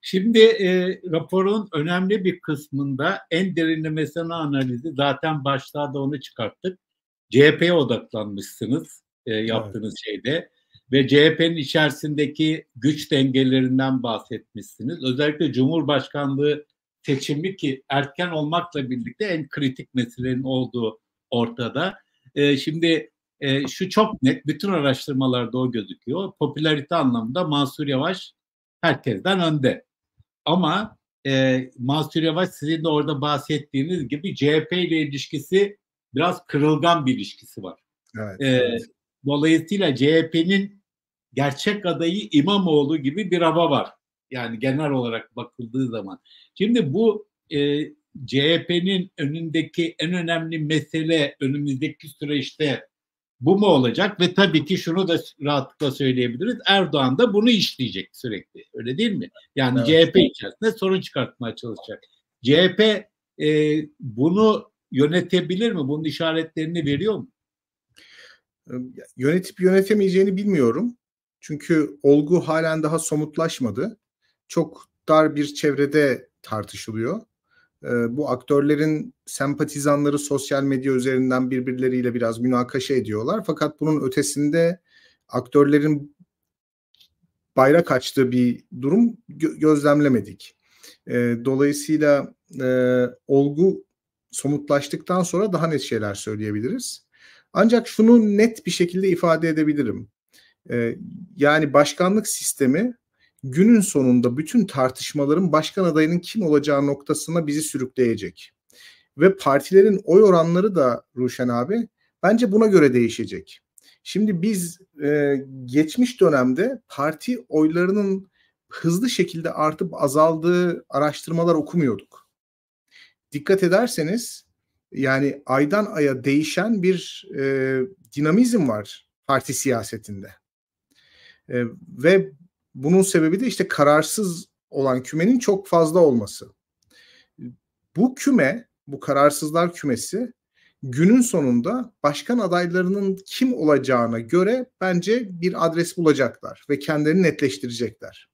Şimdi e, raporun önemli bir kısmında en derinlemesine analizi zaten başta da onu çıkarttık. CHP'ye odaklanmışsınız e, yaptığınız evet. şeyde ve CHP'nin içerisindeki güç dengelerinden bahsetmişsiniz. Özellikle Cumhurbaşkanlığı seçimi ki erken olmakla birlikte en kritik meselenin olduğu ortada. E, şimdi e, şu çok net, bütün araştırmalarda o gözüküyor. Popülarite anlamında Mansur Yavaş herkesten önde. Ama e, Mansur Yavaş sizin de orada bahsettiğiniz gibi CHP ile ilişkisi biraz kırılgan bir ilişkisi var. Evet, e, evet. Dolayısıyla CHP'nin gerçek adayı İmamoğlu gibi bir hava var. Yani genel olarak bakıldığı zaman. Şimdi bu e, CHP'nin önündeki en önemli mesele önümüzdeki süreçte bu mu olacak? Ve tabii ki şunu da rahatlıkla söyleyebiliriz. Erdoğan da bunu işleyecek sürekli. Öyle değil mi? Yani evet. CHP içerisinde sorun çıkartmaya çalışacak. CHP e, bunu yönetebilir mi? Bunun işaretlerini veriyor mu? Yönetip yönetemeyeceğini bilmiyorum. Çünkü olgu halen daha somutlaşmadı. Çok dar bir çevrede tartışılıyor. Bu aktörlerin sempatizanları sosyal medya üzerinden birbirleriyle biraz münakaşa ediyorlar. Fakat bunun ötesinde aktörlerin bayrak açtığı bir durum gö- gözlemlemedik. Dolayısıyla olgu somutlaştıktan sonra daha net şeyler söyleyebiliriz. Ancak şunu net bir şekilde ifade edebilirim. Yani başkanlık sistemi günün sonunda bütün tartışmaların başkan adayının kim olacağı noktasına bizi sürükleyecek. Ve partilerin oy oranları da Ruşen abi bence buna göre değişecek. Şimdi biz e, geçmiş dönemde parti oylarının hızlı şekilde artıp azaldığı araştırmalar okumuyorduk. Dikkat ederseniz yani aydan aya değişen bir e, dinamizm var parti siyasetinde. E, ve bunun sebebi de işte kararsız olan kümenin çok fazla olması. Bu küme, bu kararsızlar kümesi günün sonunda başkan adaylarının kim olacağına göre bence bir adres bulacaklar ve kendilerini netleştirecekler.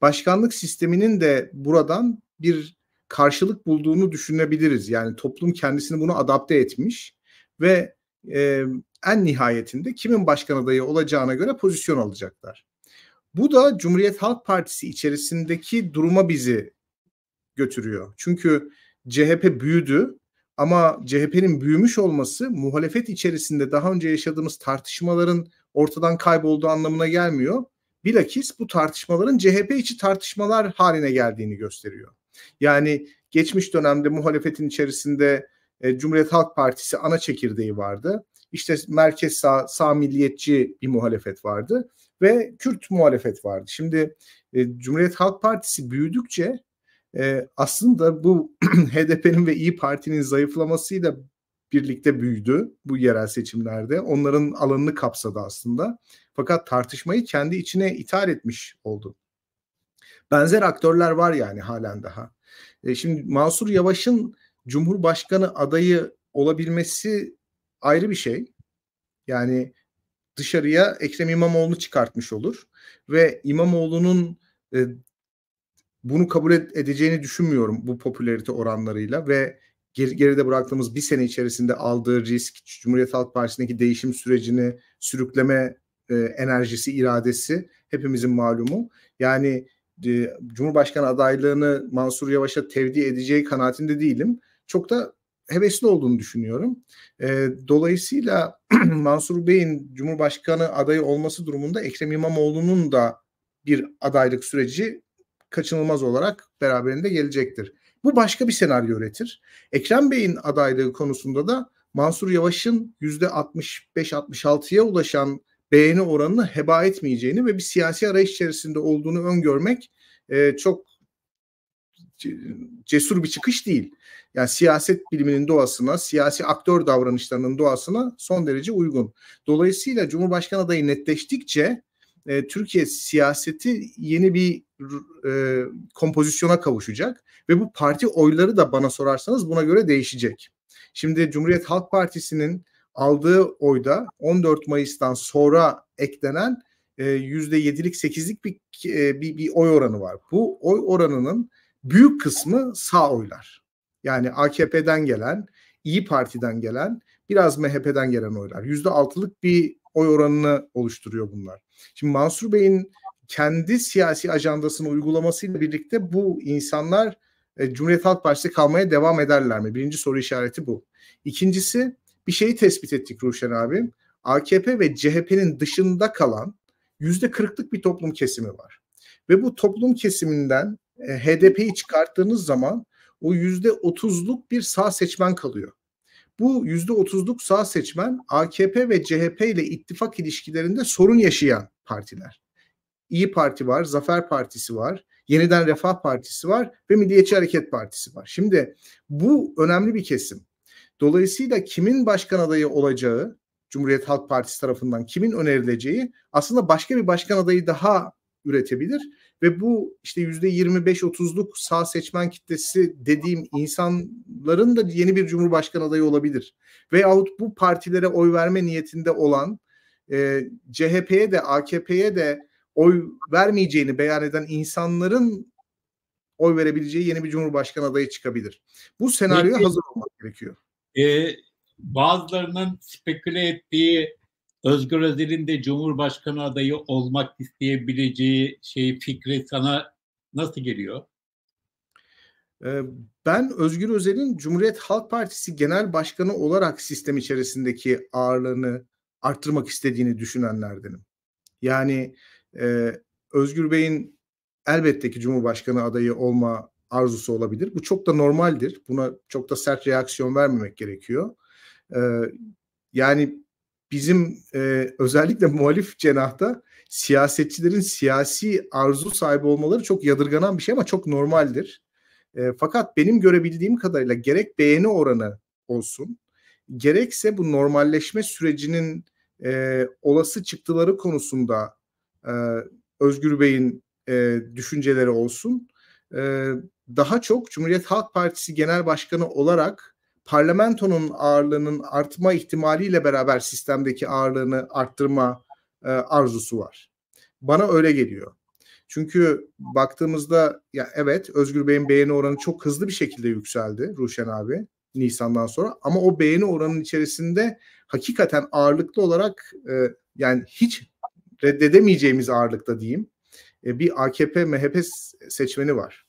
Başkanlık sisteminin de buradan bir karşılık bulduğunu düşünebiliriz. Yani toplum kendisini bunu adapte etmiş ve e, en nihayetinde kimin başkan adayı olacağına göre pozisyon alacaklar. Bu da Cumhuriyet Halk Partisi içerisindeki duruma bizi götürüyor. Çünkü CHP büyüdü ama CHP'nin büyümüş olması muhalefet içerisinde daha önce yaşadığımız tartışmaların ortadan kaybolduğu anlamına gelmiyor. Bilakis bu tartışmaların CHP içi tartışmalar haline geldiğini gösteriyor. Yani geçmiş dönemde muhalefetin içerisinde e, Cumhuriyet Halk Partisi ana çekirdeği vardı. İşte merkez sağ, sağ milliyetçi bir muhalefet vardı ve Kürt muhalefet vardı. Şimdi e, Cumhuriyet Halk Partisi büyüdükçe e, aslında bu HDP'nin ve İyi Parti'nin zayıflamasıyla birlikte büyüdü bu yerel seçimlerde. Onların alanını kapsadı aslında. Fakat tartışmayı kendi içine ithal etmiş oldu. Benzer aktörler var yani halen daha. E, şimdi Mansur Yavaş'ın Cumhurbaşkanı adayı olabilmesi ayrı bir şey. Yani dışarıya Ekrem İmamoğlu'nu çıkartmış olur ve İmamoğlu'nun e, bunu kabul edeceğini düşünmüyorum bu popülerite oranlarıyla ve geri, geride bıraktığımız bir sene içerisinde aldığı risk, Cumhuriyet Halk Partisi'ndeki değişim sürecini sürükleme e, enerjisi, iradesi hepimizin malumu. Yani e, Cumhurbaşkanı adaylığını Mansur Yavaş'a tevdi edeceği kanaatinde değilim. Çok da hevesli olduğunu düşünüyorum. E, dolayısıyla Mansur Bey'in Cumhurbaşkanı adayı olması durumunda Ekrem İmamoğlu'nun da bir adaylık süreci kaçınılmaz olarak beraberinde gelecektir. Bu başka bir senaryo üretir. Ekrem Bey'in adaylığı konusunda da Mansur Yavaş'ın %65-66'ya ulaşan beğeni oranını heba etmeyeceğini ve bir siyasi arayış içerisinde olduğunu öngörmek e, çok cesur bir çıkış değil. Yani siyaset biliminin doğasına, siyasi aktör davranışlarının doğasına son derece uygun. Dolayısıyla Cumhurbaşkanı adayı netleştikçe e, Türkiye siyaseti yeni bir e, kompozisyona kavuşacak ve bu parti oyları da bana sorarsanız buna göre değişecek. Şimdi Cumhuriyet Halk Partisi'nin aldığı oyda 14 Mayıs'tan sonra eklenen yüzde yedilik sekizlik bir, e, bir, bir oy oranı var. Bu oy oranının büyük kısmı sağ oylar. Yani AKP'den gelen, İyi Parti'den gelen, biraz MHP'den gelen oylar. Yüzde altılık bir oy oranını oluşturuyor bunlar. Şimdi Mansur Bey'in kendi siyasi ajandasını uygulamasıyla birlikte bu insanlar e, Cumhuriyet Halk Partisi kalmaya devam ederler mi? Birinci soru işareti bu. İkincisi bir şeyi tespit ettik Ruşen abi. AKP ve CHP'nin dışında kalan yüzde kırklık bir toplum kesimi var. Ve bu toplum kesiminden e, HDP'yi çıkarttığınız zaman o yüzde otuzluk bir sağ seçmen kalıyor. Bu yüzde otuzluk sağ seçmen AKP ve CHP ile ittifak ilişkilerinde sorun yaşayan partiler. İyi Parti var, Zafer Partisi var, Yeniden Refah Partisi var ve Milliyetçi Hareket Partisi var. Şimdi bu önemli bir kesim. Dolayısıyla kimin başkan adayı olacağı, Cumhuriyet Halk Partisi tarafından kimin önerileceği aslında başka bir başkan adayı daha üretebilir ve bu işte yüzde 25-30'luk sağ seçmen kitlesi dediğim insanların da yeni bir cumhurbaşkanı adayı olabilir. Veyahut bu partilere oy verme niyetinde olan e, CHP'ye de AKP'ye de oy vermeyeceğini beyan eden insanların oy verebileceği yeni bir cumhurbaşkanı adayı çıkabilir. Bu senaryoya hazır olmak gerekiyor. E, bazılarının speküle ettiği Özgür Özel'in de Cumhurbaşkanı adayı olmak isteyebileceği şey fikri sana nasıl geliyor? Ee, ben Özgür Özel'in Cumhuriyet Halk Partisi Genel Başkanı olarak sistem içerisindeki ağırlığını arttırmak istediğini düşünenlerdenim. Yani e, Özgür Bey'in elbette ki Cumhurbaşkanı adayı olma arzusu olabilir. Bu çok da normaldir. Buna çok da sert reaksiyon vermemek gerekiyor. E, yani bizim e, özellikle muhalif cenahta siyasetçilerin siyasi arzu sahibi olmaları çok yadırganan bir şey ama çok normaldir. E, fakat benim görebildiğim kadarıyla gerek beğeni oranı olsun, gerekse bu normalleşme sürecinin e, olası çıktıları konusunda e, Özgür Bey'in e, düşünceleri olsun, e, daha çok Cumhuriyet Halk Partisi Genel Başkanı olarak parlamentonun ağırlığının artma ihtimaliyle beraber sistemdeki ağırlığını arttırma e, arzusu var. Bana öyle geliyor. Çünkü baktığımızda ya evet Özgür Bey'in beğeni oranı çok hızlı bir şekilde yükseldi Ruşen abi Nisan'dan sonra ama o beğeni oranının içerisinde hakikaten ağırlıklı olarak e, yani hiç reddedemeyeceğimiz ağırlıkta diyeyim e, bir AKP MHP seçmeni var.